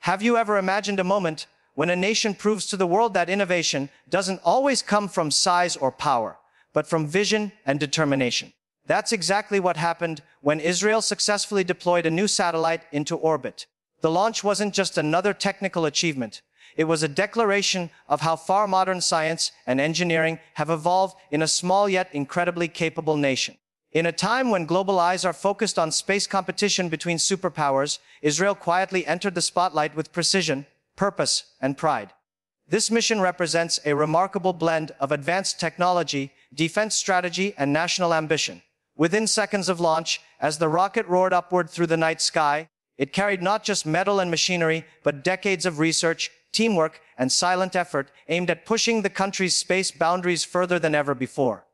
Have you ever imagined a moment when a nation proves to the world that innovation doesn't always come from size or power, but from vision and determination? That's exactly what happened when Israel successfully deployed a new satellite into orbit. The launch wasn't just another technical achievement. It was a declaration of how far modern science and engineering have evolved in a small yet incredibly capable nation. In a time when global eyes are focused on space competition between superpowers, Israel quietly entered the spotlight with precision, purpose, and pride. This mission represents a remarkable blend of advanced technology, defense strategy, and national ambition. Within seconds of launch, as the rocket roared upward through the night sky, it carried not just metal and machinery, but decades of research, teamwork, and silent effort aimed at pushing the country's space boundaries further than ever before.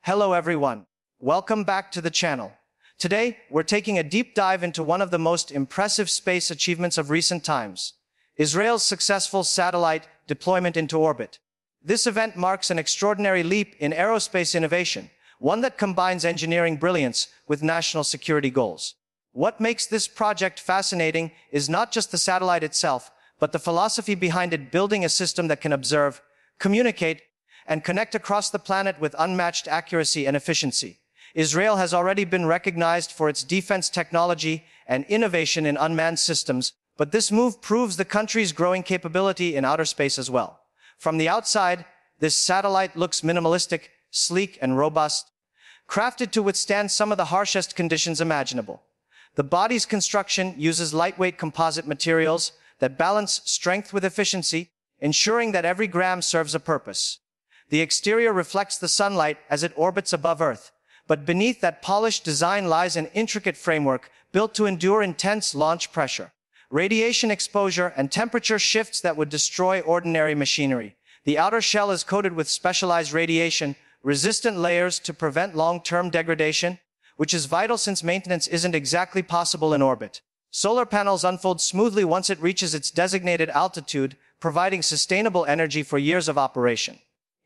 Hello everyone. Welcome back to the channel. Today, we're taking a deep dive into one of the most impressive space achievements of recent times, Israel's successful satellite deployment into orbit. This event marks an extraordinary leap in aerospace innovation, one that combines engineering brilliance with national security goals. What makes this project fascinating is not just the satellite itself, but the philosophy behind it building a system that can observe, communicate, and connect across the planet with unmatched accuracy and efficiency. Israel has already been recognized for its defense technology and innovation in unmanned systems, but this move proves the country's growing capability in outer space as well. From the outside, this satellite looks minimalistic, sleek, and robust, crafted to withstand some of the harshest conditions imaginable. The body's construction uses lightweight composite materials that balance strength with efficiency, ensuring that every gram serves a purpose. The exterior reflects the sunlight as it orbits above Earth, but beneath that polished design lies an intricate framework built to endure intense launch pressure, radiation exposure, and temperature shifts that would destroy ordinary machinery. The outer shell is coated with specialized radiation, resistant layers to prevent long-term degradation, which is vital since maintenance isn't exactly possible in orbit. Solar panels unfold smoothly once it reaches its designated altitude, providing sustainable energy for years of operation.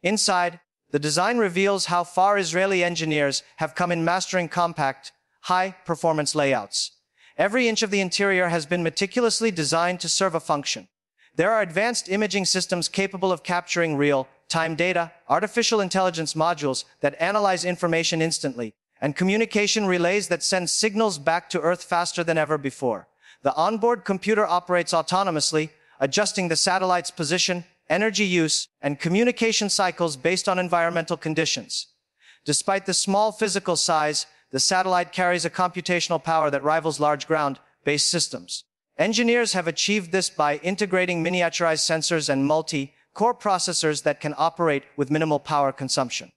Inside, the design reveals how far Israeli engineers have come in mastering compact, high-performance layouts. Every inch of the interior has been meticulously designed to serve a function. There are advanced imaging systems capable of capturing real-time data, artificial intelligence modules that analyze information instantly, and communication relays that send signals back to Earth faster than ever before. The onboard computer operates autonomously, adjusting the satellite's position, energy use, and communication cycles based on environmental conditions. Despite the small physical size, the satellite carries a computational power that rivals large ground-based systems. Engineers have achieved this by integrating miniaturized sensors and multi-core processors that can operate with minimal power consumption.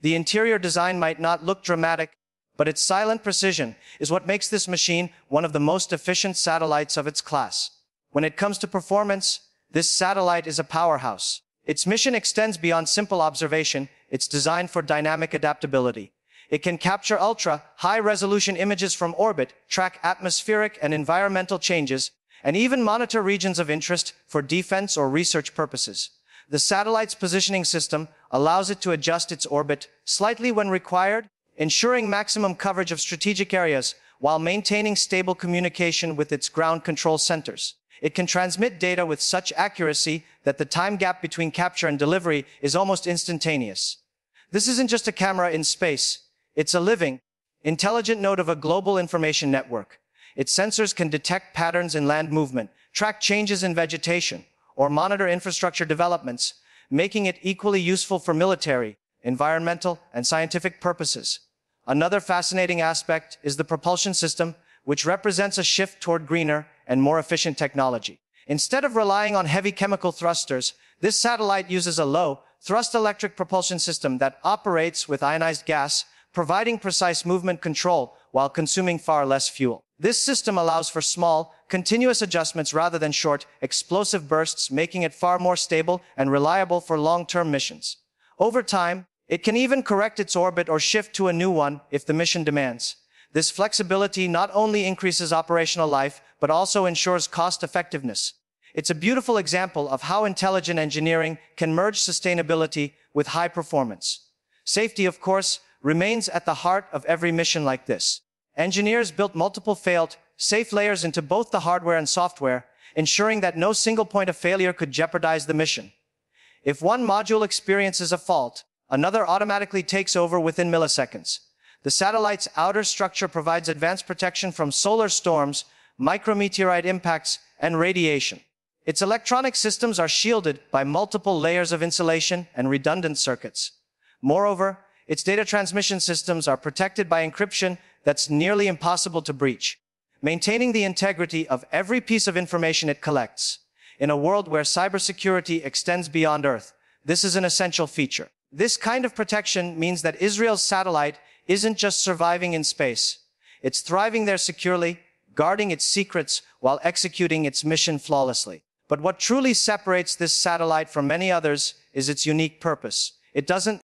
The interior design might not look dramatic, but its silent precision is what makes this machine one of the most efficient satellites of its class. When it comes to performance, this satellite is a powerhouse. Its mission extends beyond simple observation. It's designed for dynamic adaptability. It can capture ultra high resolution images from orbit, track atmospheric and environmental changes, and even monitor regions of interest for defense or research purposes. The satellite's positioning system allows it to adjust its orbit slightly when required, ensuring maximum coverage of strategic areas while maintaining stable communication with its ground control centers. It can transmit data with such accuracy that the time gap between capture and delivery is almost instantaneous. This isn't just a camera in space. It's a living, intelligent node of a global information network. Its sensors can detect patterns in land movement, track changes in vegetation, or monitor infrastructure developments, making it equally useful for military, environmental, and scientific purposes. Another fascinating aspect is the propulsion system, which represents a shift toward greener and more efficient technology. Instead of relying on heavy chemical thrusters, this satellite uses a low thrust electric propulsion system that operates with ionized gas, providing precise movement control while consuming far less fuel. This system allows for small, continuous adjustments rather than short, explosive bursts, making it far more stable and reliable for long-term missions. Over time, it can even correct its orbit or shift to a new one if the mission demands. This flexibility not only increases operational life, but also ensures cost effectiveness. It's a beautiful example of how intelligent engineering can merge sustainability with high performance. Safety, of course, remains at the heart of every mission like this. Engineers built multiple failed, safe layers into both the hardware and software, ensuring that no single point of failure could jeopardize the mission. If one module experiences a fault, another automatically takes over within milliseconds. The satellite's outer structure provides advanced protection from solar storms, micrometeorite impacts, and radiation. Its electronic systems are shielded by multiple layers of insulation and redundant circuits. Moreover, its data transmission systems are protected by encryption that's nearly impossible to breach, maintaining the integrity of every piece of information it collects. In a world where cybersecurity extends beyond Earth, this is an essential feature. This kind of protection means that Israel's satellite isn't just surviving in space. It's thriving there securely, guarding its secrets while executing its mission flawlessly. But what truly separates this satellite from many others is its unique purpose. It doesn't